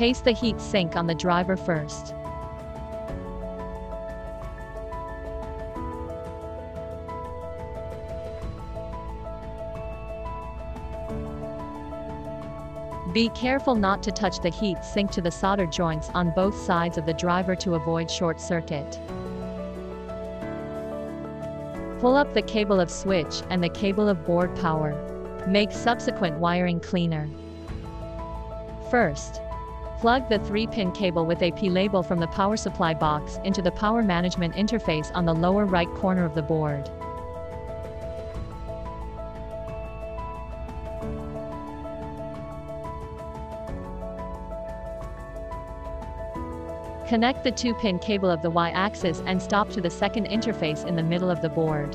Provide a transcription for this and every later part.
Paste the heat sink on the driver first. Be careful not to touch the heat sink to the solder joints on both sides of the driver to avoid short circuit. Pull up the cable of switch and the cable of board power. Make subsequent wiring cleaner. First, plug the 3-pin cable with a P-label from the power supply box into the power management interface on the lower right corner of the board. Connect the 2-pin cable of the Y-axis end stop to the second interface in the middle of the board.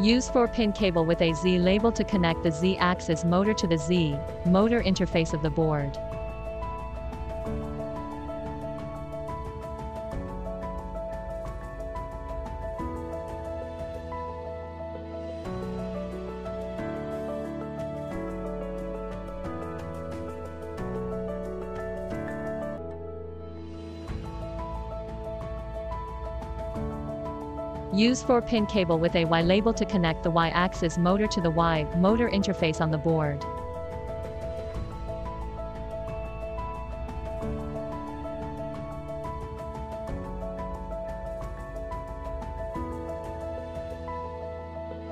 Use 4-pin cable with a Z label to connect the Z-axis motor to the Z motor interface of the board. Use 4-pin cable with a Y label to connect the Y-axis motor to the Y motor interface on the board.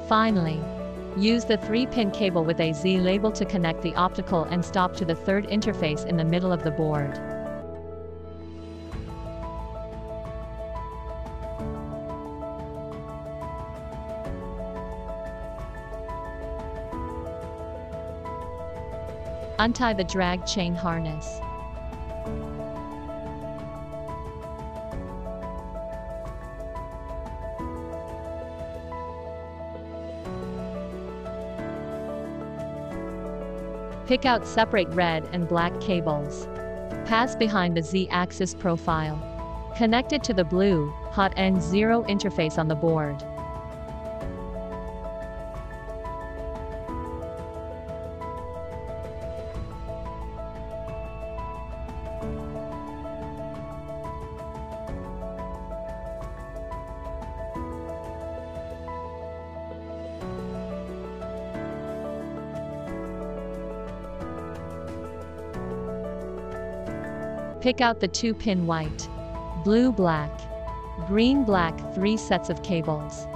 Finally, use the 3-pin cable with a Z label to connect the optical end stop to the third interface in the middle of the board. Untie the drag chain harness. Pick out separate red and black cables. Pass behind the Z-axis profile. Connect it to the blue, hot end 0 interface on the board. Pick out the 2-pin white, blue black, green black 3 sets of cables.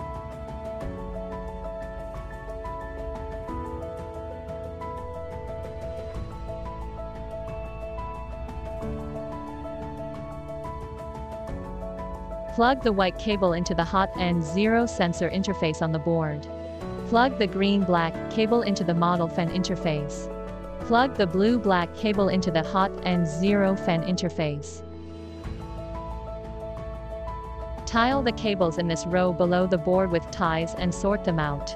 Plug the white cable into the hot end 0 sensor interface on the board. Plug the green-black cable into the model fan interface. Plug the blue-black cable into the hot end 0 fan interface. Tile the cables in this row below the board with ties and sort them out.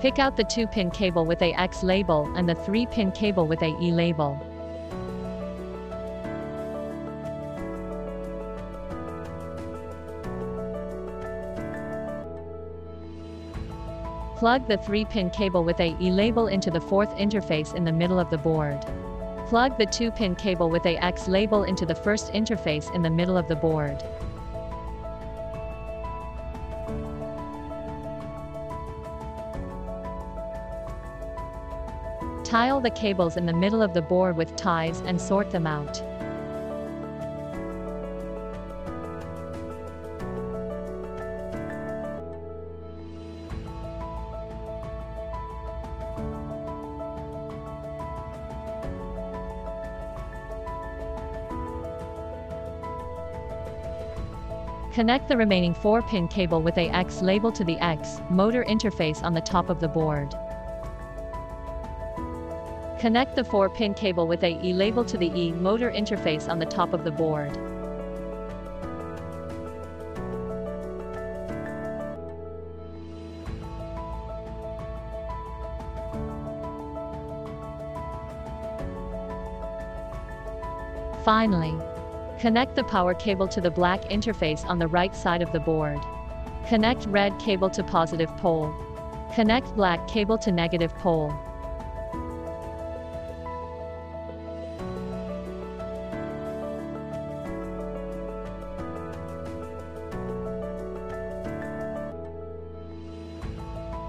Pick out the 2-pin cable with a X label and the 3-pin cable with a E label. Plug the 3-pin cable with a E label into the fourth interface in the middle of the board. Plug the 2-pin cable with a X label into the first interface in the middle of the board. Tile the cables in the middle of the board with ties and sort them out. Connect the remaining 4-pin cable with a X label to the X motor interface on the top of the board. Connect the 4-pin cable with a E label to the E motor interface on the top of the board. Finally, connect the power cable to the black interface on the right side of the board. Connect red cable to positive pole. Connect black cable to negative pole.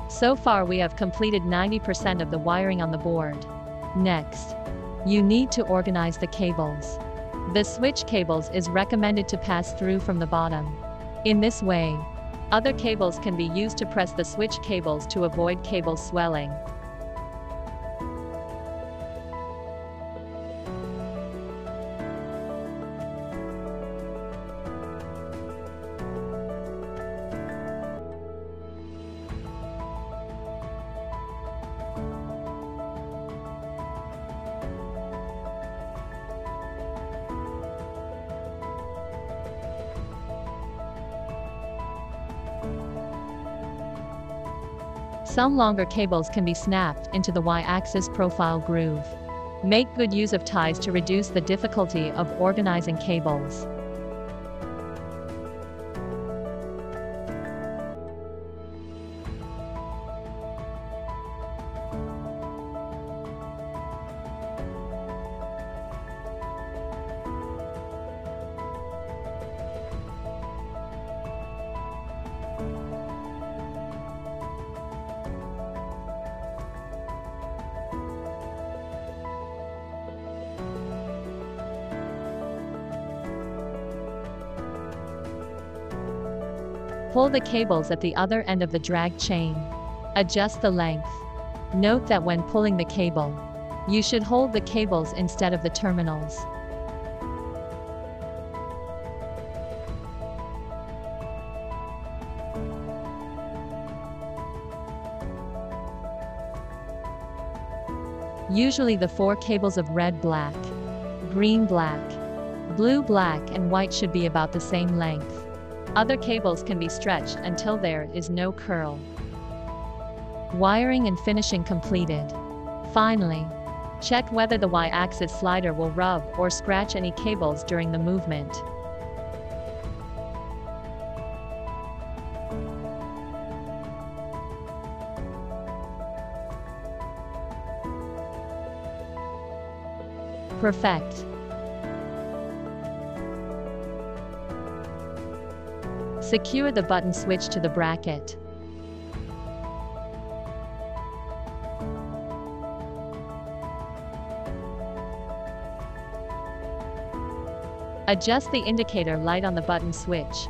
So far we have completed 90% of the wiring on the board. Next, you need to organize the cables. The switch cables is recommended to pass through from the bottom. In this way, other cables can be used to press the switch cables to avoid cable swelling. Some longer cables can be snapped into the Y-axis profile groove. Make good use of ties to reduce the difficulty of organizing cables. Pull the cables at the other end of the drag chain. Adjust the length. Note that when pulling the cable, you should hold the cables instead of the terminals. Usually the four cables of red black, green black, blue black and white should be about the same length. Other cables can be stretched until there is no curl. Wiring and finishing completed. Finally, check whether the Y-axis slider will rub or scratch any cables during the movement. Perfect. Secure the button switch to the bracket. Adjust the indicator light on the button switch.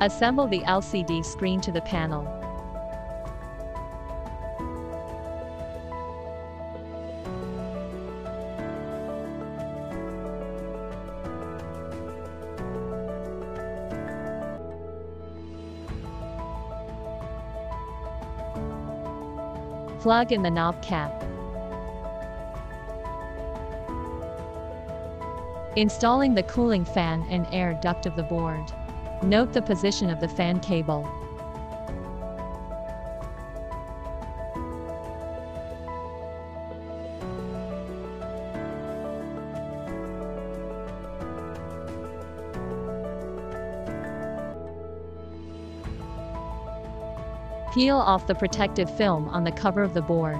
Assemble the LCD screen to the panel. Plug in the knob cap. Installing the cooling fan and air duct of the board. Note the position of the fan cable. Peel off the protective film on the cover of the board.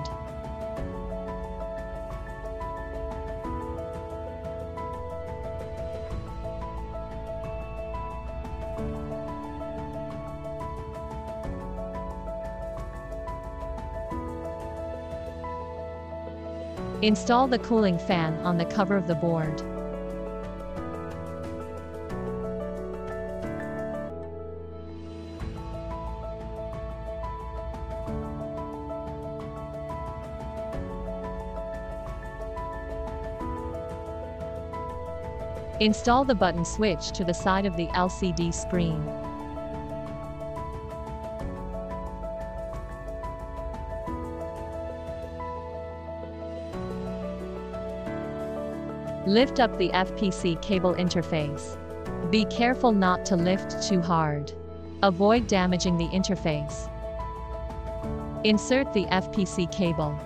Install the cooling fan on the cover of the board. Install the button switch to the side of the LCD screen. Lift up the FPC cable interface. Be careful not to lift too hard. Avoid damaging the interface. Insert the FPC cable.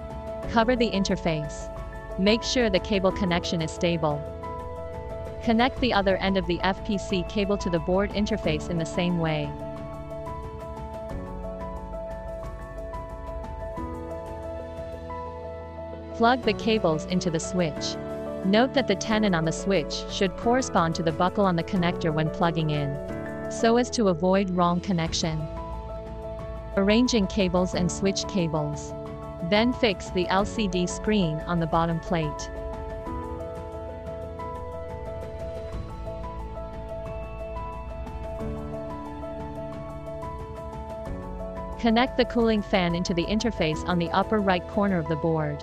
Cover the interface. Make sure the cable connection is stable. Connect the other end of the FPC cable to the board interface in the same way. Plug the cables into the switch. Note that the tenon on the switch should correspond to the buckle on the connector when plugging in, so as to avoid wrong connection. Arranging cables and switch cables. Then fix the LCD screen on the bottom plate. Connect the cooling fan into the interface on the upper right corner of the board.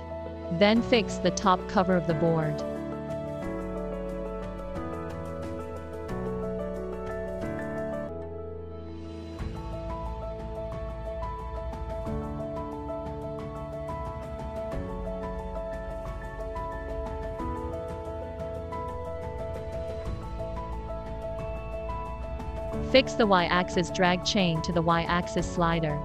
Then fix the top cover of the board. Fix the Y-axis drag chain to the Y-axis slider.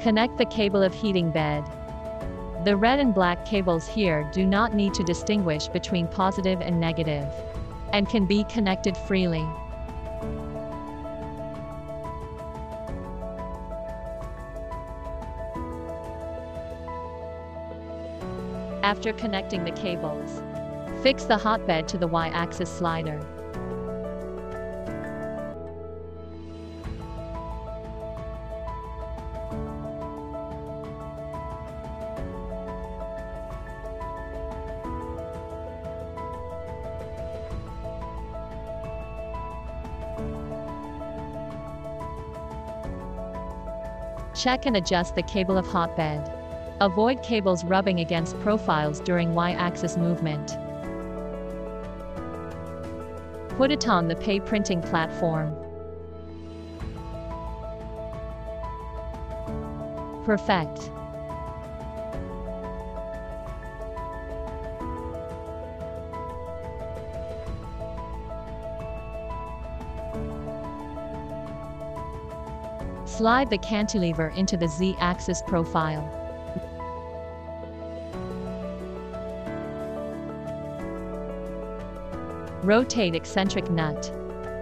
Connect the cable of heating bed. The red and black cables here do not need to distinguish between positive and negative, and can be connected freely. After connecting the cables, fix the hotbed to the Y-axis slider. Check and adjust the cable of hotbed. Avoid cables rubbing against profiles during Y-axis movement. Put it on the pay printing platform. Perfect. Slide the cantilever into the Z-axis profile. Rotate eccentric nut.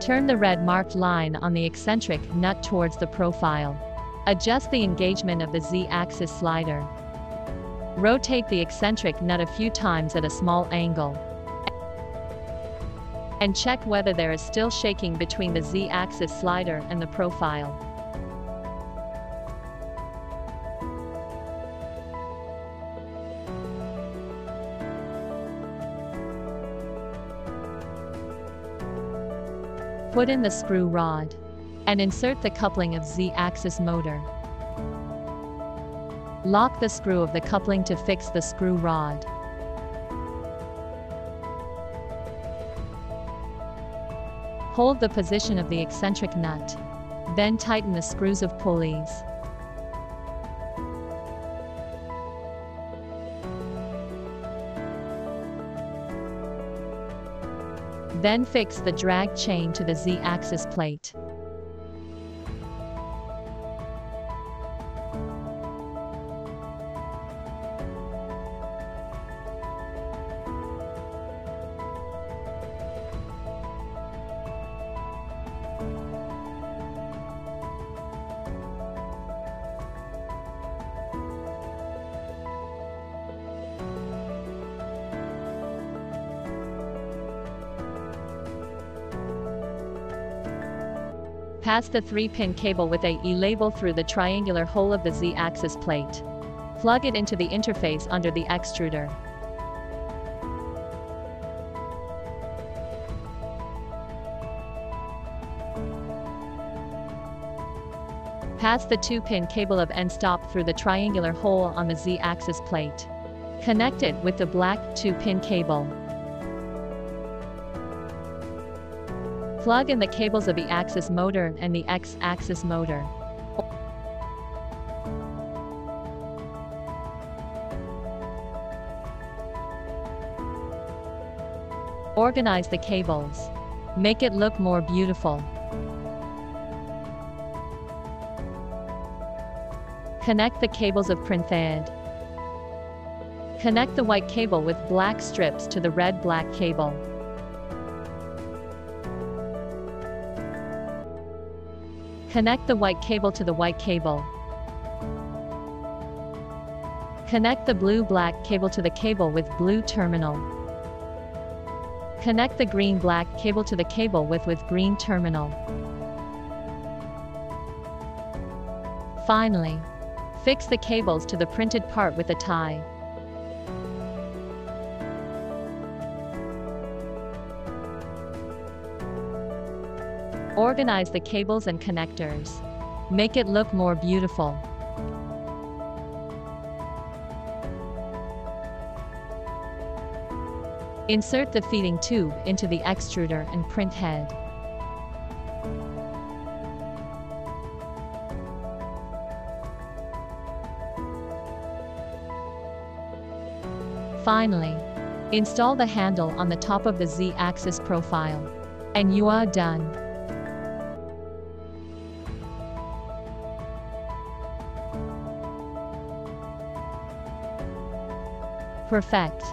Turn the red marked line on the eccentric nut towards the profile. Adjust the engagement of the Z-axis slider. Rotate the eccentric nut a few times at a small angle. And check whether there is still shaking between the Z-axis slider and the profile. Put in the screw rod. And insert the coupling of Z-axis motor. Lock the screw of the coupling to fix the screw rod. Hold the position of the eccentric nut. Then tighten the screws of pulleys. Then fix the drag chain to the Z-axis plate. Pass the 3-pin cable with a E label through the triangular hole of the Z-axis plate. Plug it into the interface under the extruder. Pass the 2-pin cable of end stop through the triangular hole on the Z-axis plate. Connect it with the black 2-pin cable. Plug in the cables of the axis motor and the X-axis motor. Organize the cables. Make it look more beautiful. Connect the cables of printed. Connect the white cable with black strips to the red-black cable. Connect the white cable to the white cable. Connect the blue-black cable to the cable with blue terminal. Connect the green-black cable to the cable with with green terminal. Finally, fix the cables to the printed part with a tie. Organize the cables and connectors. Make it look more beautiful. Insert the feeding tube into the extruder and print head. Finally, install the handle on the top of the Z-axis profile. And you are done. Perfect.